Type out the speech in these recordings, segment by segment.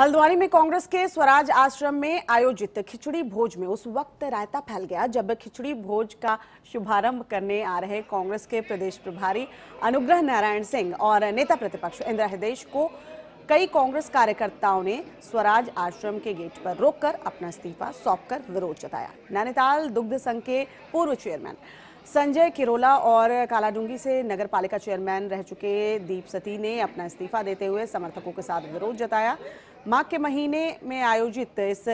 हल्द्वानी में कांग्रेस के स्वराज आश्रम में आयोजित खिचड़ी भोज में उस वक्त रायता फैल गया जब खिचड़ी भोज का शुभारंभ करने आ रहे कांग्रेस के प्रदेश प्रभारी अनुग्रह नारायण सिंह और नेता प्रतिपक्ष इंदिरा हृदय को कई कांग्रेस कार्यकर्ताओं ने स्वराज आश्रम के गेट पर रोककर अपना इस्तीफा सौंपकर विरोध जताया। नैनीताल दुग्ध संघ के पूर्व चेयरमैन संजय किरोला और कालाडूँगी से नगर पालिका चेयरमैन रह चुके दीप सती ने अपना इस्तीफा देते हुए समर्थकों के साथ विरोध जताया। माघ के महीने में आयोजित इस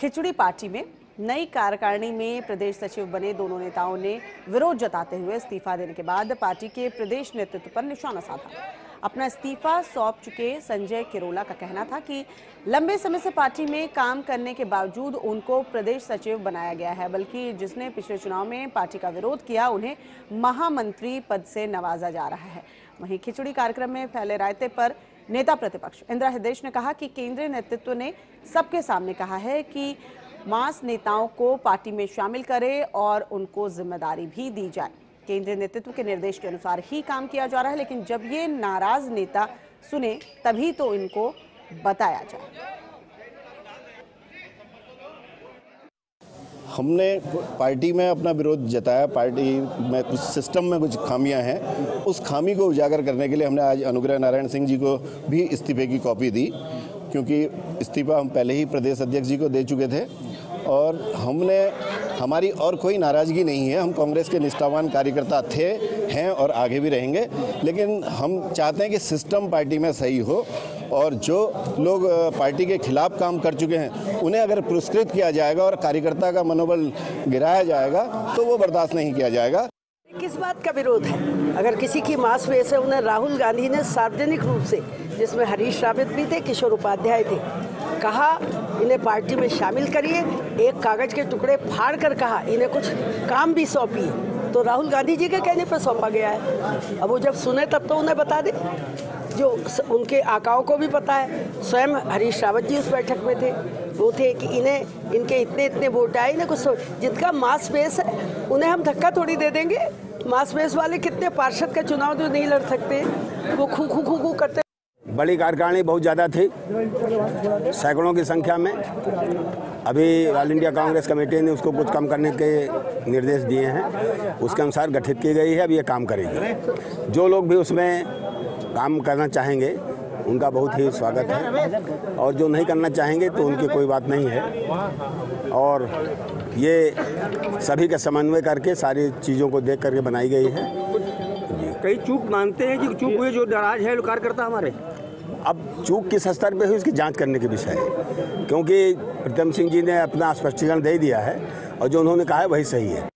खिचड़ी पार्टी में नई कार्यकारिणी में प्रदेश सचिव बने दोनों नेताओं ने विरोध जताते हुए इस्तीफा देने के बाद पार्टी के प्रदेश नेतृत्व पर निशाना साधा। अपना इस्तीफा सौंप चुके संजय किरोला का कहना था कि लंबे समय से पार्टी में काम करने के बावजूद उनको प्रदेश सचिव बनाया गया है, बल्कि जिसने पिछले चुनाव में पार्टी का विरोध किया, उन्हें महामंत्री पद से नवाजा जा रहा है। वहीं खिचड़ी कार्यक्रम में फैले रायते पर नेता प्रतिपक्ष इंदिरा हृदय ने कहा कि केंद्रीय नेतृत्व ने सबके सामने कहा है कि मास नेताओं को पार्टी में शामिल करे और उनको ज़िम्मेदारी भी दी जाए। केंद्रीय नेतृत्व के निर्देश के अनुसार ही काम किया जा रहा है, लेकिन जब ये नाराज़ नेता सुने, तभी तो इनको बताया जाए। हमने पार्टी में अपना विरोध जताया, पार्टी में कुछ सिस्टम में कुछ खामियाँ हैं। उस खामी को उजागर करने के लिए हमने आज अनुग्रह नारायण सिंह जी को भी इस्तीफे की कॉपी दी, क्योंकि इस्तीफा हम पहले ही प्रदेश अध्यक्ष जी को दे चुके थे। और हमने, हमारी और कोई नाराज़गी नहीं है। हम कांग्रेस के निष्ठावान कार्यकर्ता थे, हैं और आगे भी रहेंगे। लेकिन हम चाहते हैं कि सिस्टम पार्टी में सही हो और जो लोग पार्टी के खिलाफ काम कर चुके हैं, उन्हें अगर पुरस्कृत किया जाएगा और कार्यकर्ता का मनोबल गिराया जाएगा तो वो बर्दाश्त नहीं किया जाएगा। किस बात का विरोध है? अगर किसी की मास में से उन्हें राहुल गांधी ने सार्वजनिक रूप से, जिसमें हरीश रावत भी थे, किशोर उपाध्याय थे, कहा इन्हें पार्टी में शामिल करिए। एक कागज़ के टुकड़े फाड़ कर कहा, इन्हें कुछ काम भी सौंपिए। तो राहुल गांधी जी के कहने पर सौंपा गया है। अब वो जब सुने, तब तो उन्हें बता दे। जो उनके आकाओं को भी पता है। स्वयं हरीश रावत जी उस बैठक में थे। वो थे कि इन्हें, इनके इतने इतने वोट आए, इन्हें कुछ जिनका मास बेस है, उन्हें हम धक्का थोड़ी दे देंगे। मास बेस वाले कितने पार्षद का चुनाव जो नहीं लड़ सकते। वो खू खू खू खू करते बड़ी कार्यकारिणी बहुत ज़्यादा थी। सैकड़ों की संख्या में। अभी ऑल इंडिया कांग्रेस कमेटी ने उसको कुछ कम करने के निर्देश दिए हैं। उसके अनुसार गठित की गई है, अब ये काम करेगी। जो लोग भी उसमें काम करना चाहेंगे, उनका बहुत ही स्वागत है। और जो नहीं करना चाहेंगे तो उनकी कोई बात नहीं है। और ये सभी का समन्वय करके सारी चीज़ों को देख करके बनाई गई है। कई चूक मानते हैं कि चूक हुए जो नाराज़ है कार्यकर्ता हमारे। अब चूक किस स्तर पे हुई उसकी जाँच करने के विषय है। क्योंकि प्रीतम सिंह जी ने अपना स्पष्टीकरण दे दिया है और जो उन्होंने कहा है, वही सही है।